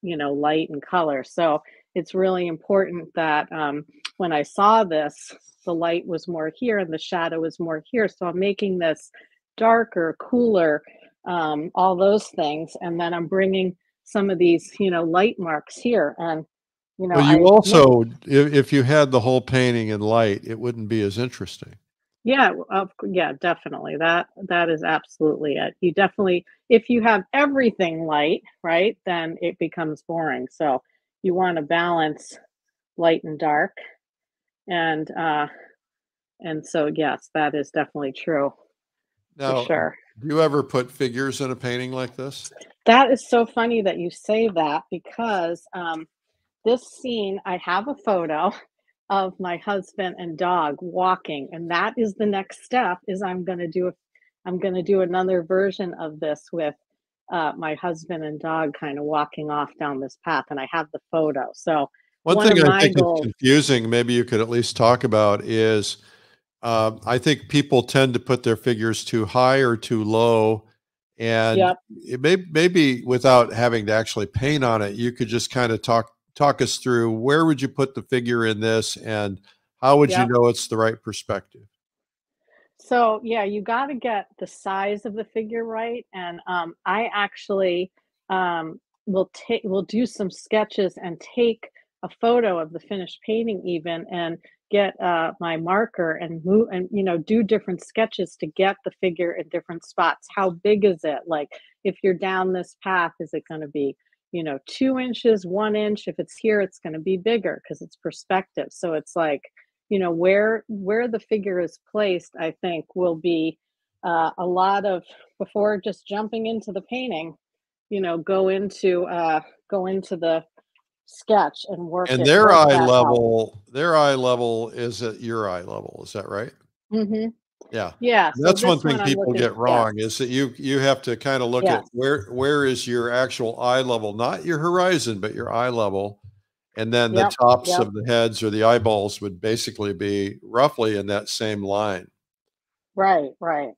Speaker 2: you know light and color so it's really important that um, when i saw this the light was more here and the shadow was more here so i'm making this darker cooler um, all those things and then i'm bringing some of these you know light marks here and you know
Speaker 1: Well, you
Speaker 2: I-
Speaker 1: also, if, if you had the whole painting in light, it wouldn't be as interesting.
Speaker 2: Yeah, cou- yeah, definitely. That that is absolutely it. You definitely if you have everything light, right, then it becomes boring. So you want to balance light and dark. And uh and so yes, that is definitely true.
Speaker 1: Now,
Speaker 2: for sure.
Speaker 1: do you ever put figures in a painting like this?
Speaker 2: That is so funny that you say that because um, this scene, I have a photo of my husband and dog walking, and that is the next step. Is I'm going to do a, I'm going to do another version of this with uh, my husband and dog kind of walking off down this path, and I have the photo. So
Speaker 1: One,
Speaker 2: one
Speaker 1: thing I think
Speaker 2: goals.
Speaker 1: is confusing, maybe you could at least talk about, is um, I think people tend to put their figures too high or too low. And
Speaker 2: Yep.
Speaker 1: it may, maybe without having to actually paint on it, you could just kind of talk talk us through where would you put the figure in this and how would
Speaker 2: Yep.
Speaker 1: you know it's the right perspective?
Speaker 2: So yeah, you got to get the size of the figure right, and um, I actually um, will take will do some sketches and take a photo of the finished painting even and get uh, my marker and move and you know do different sketches to get the figure in different spots. How big is it? Like if you're down this path, is it going to be you know two inches, one inch? If it's here, it's going to be bigger because it's perspective. So it's like you know where where the figure is placed i think will be uh, a lot of before just jumping into the painting you know go into uh go into the sketch and work
Speaker 1: And their eye
Speaker 2: that out.
Speaker 1: level, their eye level is at your eye level. Is that right?
Speaker 2: Mm-hmm.
Speaker 1: Yeah.
Speaker 2: Yeah, so
Speaker 1: That's one thing
Speaker 2: one
Speaker 1: people
Speaker 2: looking-
Speaker 1: get
Speaker 2: yeah.
Speaker 1: wrong is that you you have to kind of look
Speaker 2: Yeah.
Speaker 1: at where where is your actual eye level, not your horizon, but your eye level. And then the
Speaker 2: Yep,
Speaker 1: tops
Speaker 2: yep.
Speaker 1: of the heads or the eyeballs would basically be roughly in that same line.
Speaker 2: right right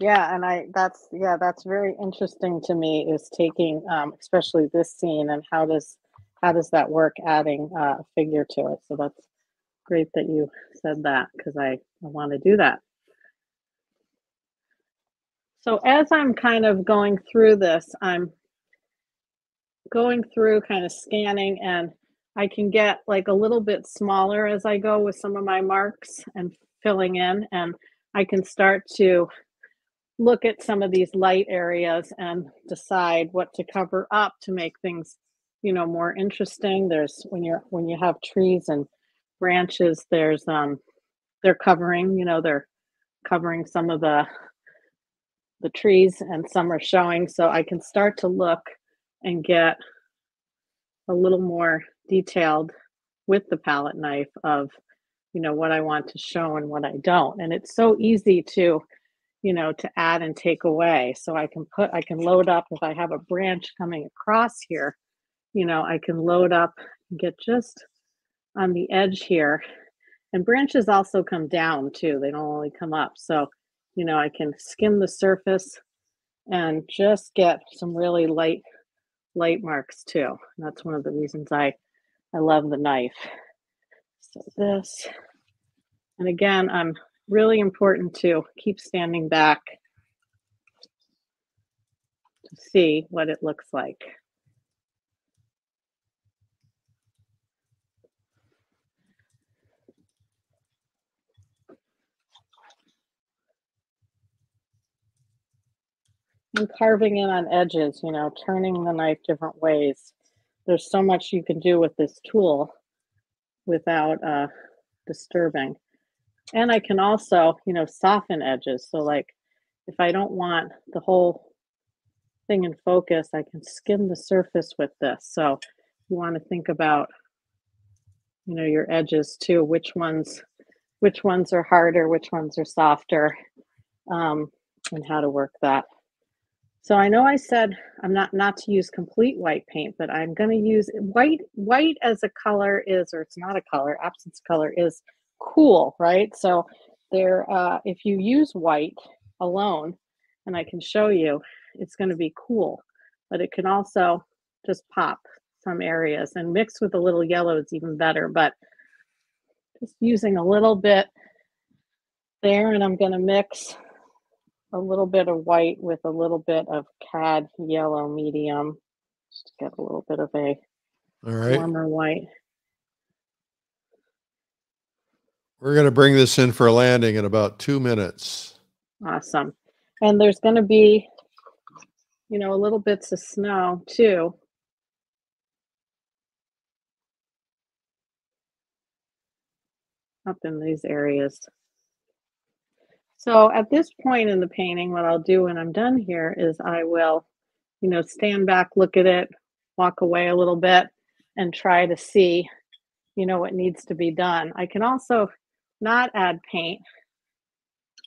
Speaker 2: Yeah, and I that's yeah, that's very interesting to me is taking um especially this scene and how does how does that work adding uh, a figure to it. So that's great that you said that because I, I want to do that. So as I'm kind of going through this, I'm going through kind of scanning and I can get like a little bit smaller as I go with some of my marks and filling in and I can start to look at some of these light areas and decide what to cover up to make things you know more interesting. There's when you're when you have trees and branches there's um they're covering you know they're covering some of the the trees and some are showing. So i can start to look and get a little more detailed with the palette knife of you know what i want to show and what i don't. And it's so easy to you know, to add and take away. So I can put, I can load up if I have a branch coming across here, you know, I can load up and get just on the edge here. And branches also come down too, they don't only come up. So, you know, I can skim the surface and just get some really light, light marks too. And that's one of the reasons I, I love the knife. So this, and again, I'm really important to keep standing back to see what it looks like. And carving in on edges, you know, turning the knife different ways. There's so much you can do with this tool without uh, disturbing. And I can also, you know, soften edges. So like if I don't want the whole thing in focus, I can skim the surface with this. So you want to think about, you know, your edges too, which ones, which ones are harder, which ones are softer, um, and how to work that. So I know I said I'm not not to use complete white paint, but I'm going to use white. White as a color is, or it's not a color. Absence color is cool, right? So there, uh, if you use white alone, and I can show you, it's going to be cool, but it can also just pop some areas and mix with a little yellow is even better, but just using a little bit there and I'm going to mix a little bit of white with a little bit of cad yellow medium just to get a little bit of a
Speaker 1: All right.
Speaker 2: warmer white.
Speaker 1: We're going to bring this in for a landing in about two minutes.
Speaker 2: Awesome. And there's going to be, you know, a little bits of snow too. Up in these areas. So at this point in the painting, what I'll do when I'm done here is I will, you know, stand back, look at it, walk away a little bit, and try to see, you know, what needs to be done. I can also not add paint.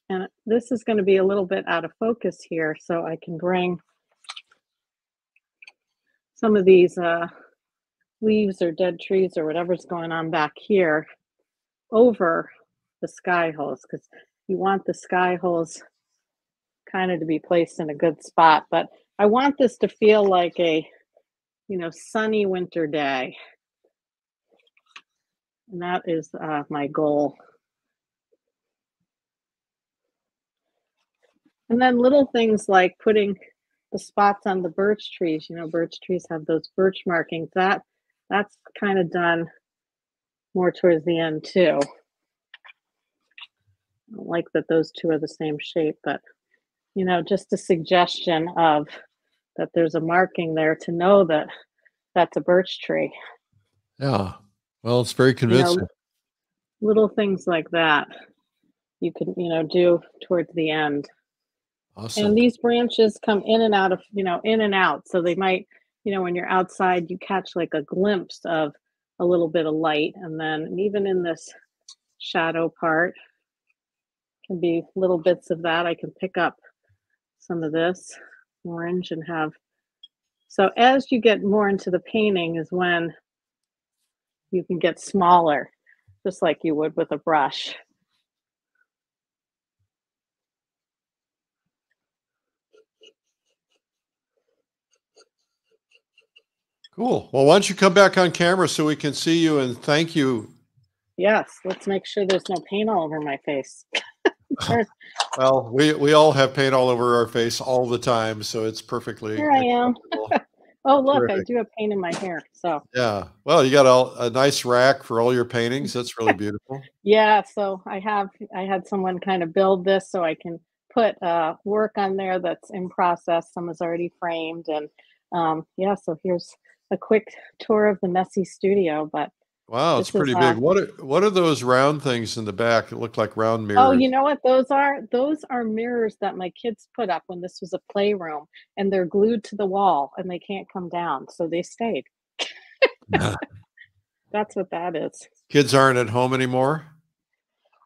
Speaker 2: And this is going to be a little bit out of focus here, so I can bring some of these uh, leaves or dead trees or whatever's going on back here over the sky holes because you want the sky holes kind of to be placed in a good spot. But I want this to feel like a, you know, sunny winter day. And that is uh, my goal. And then little things like putting the spots on the birch trees, you know, birch trees have those birch markings. That that's kind of done more towards the end too. Like that those two are the same shape, but you know, just a suggestion of that there's a marking there to know that that's a birch tree.
Speaker 1: Yeah. Well, it's very
Speaker 2: You
Speaker 1: convincing.
Speaker 2: know, little things like that you can, you know, do towards the end.
Speaker 1: Awesome.
Speaker 2: And these branches come in and out of, you know, in and out. So they might, you know, when you're outside, you catch like a glimpse of a little bit of light. And then even in this shadow part, can be little bits of that. I can pick up some of this orange and have. So as you get more into the painting is when you can get smaller, just like you would with a brush.
Speaker 1: Cool. Well, why don't you come back on camera so we can see you and thank you.
Speaker 2: Yes, let's make sure there's no paint all over my face.
Speaker 1: Well, we we all have paint all over our face all the time, so it's perfectly.
Speaker 2: Here I am. oh, look, I do have paint in my hair. So,
Speaker 1: Yeah. Well, you got a, a nice rack for all your paintings. That's really beautiful.
Speaker 2: yeah, so I have I had someone kind of build this so I can put uh work on there that's in process. Some is already framed and um yeah, so here's a quick tour of the messy studio, but
Speaker 1: Wow, it's pretty big. What are, what are those round things in the back that look like round mirrors?
Speaker 2: Oh, you know what those are? Those are mirrors that my kids put up when this was a playroom and they're glued to the wall and they can't come down. So they stayed. That's what that is.
Speaker 1: Kids aren't at home anymore.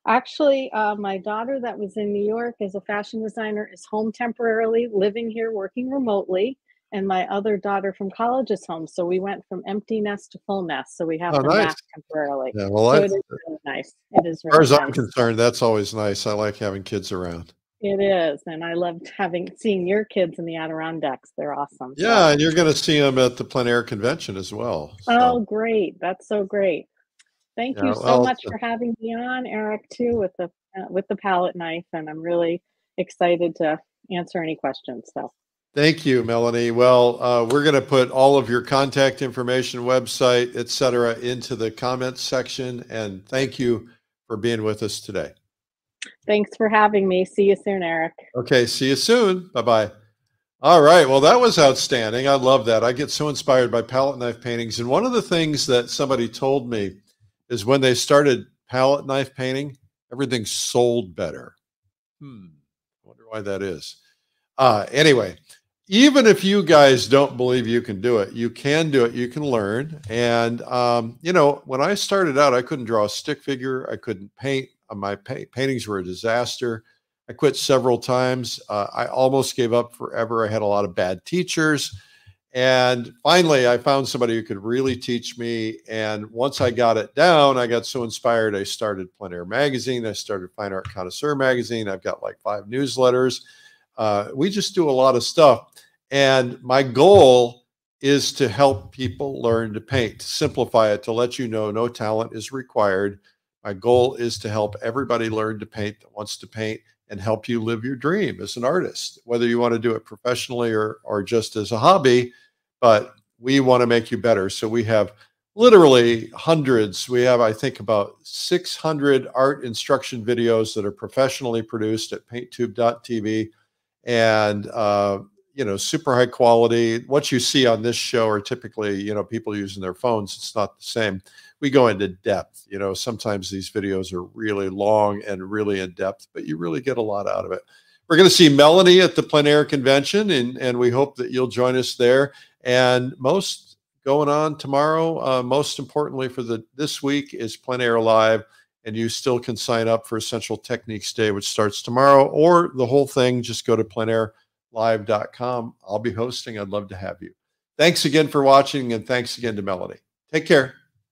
Speaker 2: Actually, uh, my daughter that was in New York as a fashion designer is home temporarily, living here, working remotely. And my other daughter from college is home. So we went from empty nest to full nest. So we have
Speaker 1: Oh,
Speaker 2: them
Speaker 1: nice.
Speaker 2: temporarily.
Speaker 1: Yeah, well,
Speaker 2: so it
Speaker 1: that's-
Speaker 2: really nice. It is
Speaker 1: As far
Speaker 2: really
Speaker 1: as I'm concerned, that's always nice. I like having kids around.
Speaker 2: It is. And I loved having seeing your kids in the Adirondacks. They're awesome. So-
Speaker 1: Yeah, and you're going to see them at the plein air convention as well.
Speaker 2: Oh, great! That's so great. Thank
Speaker 1: Yeah,
Speaker 2: you so
Speaker 1: well,
Speaker 2: much for having me on, Eric, too, with the uh, with the palette knife, and I'm really excited to answer any questions. So,
Speaker 1: Thank you, Melanie. Well, uh, we're going to put all of your contact information, website, et cetera, into the comments section. And thank you for being with us today.
Speaker 2: thanks for having me. See you soon, Eric.
Speaker 1: Okay, see you soon. Bye bye. All right. Well, that was outstanding. I love that. I get so inspired by palette knife paintings. And one of the things that somebody told me is when they started palette knife painting, everything sold better. Hmm. I wonder why that is. Uh, anyway, even if you guys don't believe you can do it, you can do it. You can learn. And, um, you know, when I started out, I couldn't draw a stick figure, I couldn't paint. Uh, My pa- paintings were a disaster. I quit several times. Uh, I almost gave up forever. I had a lot of bad teachers. And finally, I found somebody who could really teach me. And once I got it down, I got so inspired. I started Plein Air Magazine. I started Fine Art Connoisseur Magazine. I've got like five newsletters. Uh, we just do a lot of stuff. And my goal is to help people learn to paint, to simplify it, to let you know no talent is required. My goal is to help everybody learn to paint that wants to paint and help you live your dream as an artist, whether you want to do it professionally or, or just as a hobby. But we want to make you better. So we have literally hundreds. We have, I think, about 600 art instruction videos that are professionally produced at painttube.tv and, uh, you know, super high quality. What you see on this show are typically, you know, people using their phones. It's not the same. We go into depth. You know, sometimes these videos are really long and really in depth, but you really get a lot out of it. We're going to see Melanie at the plein air convention, and, and we hope that you'll join us there. And most going on tomorrow, uh, most importantly for the this week is plein air live, and you still can sign up for Essential Techniques Day, which starts tomorrow, or the whole thing. Just go to pleinairlive.com. I'll be hosting. I'd love to have you. Thanks again for watching, and thanks again to Melanie. Take care.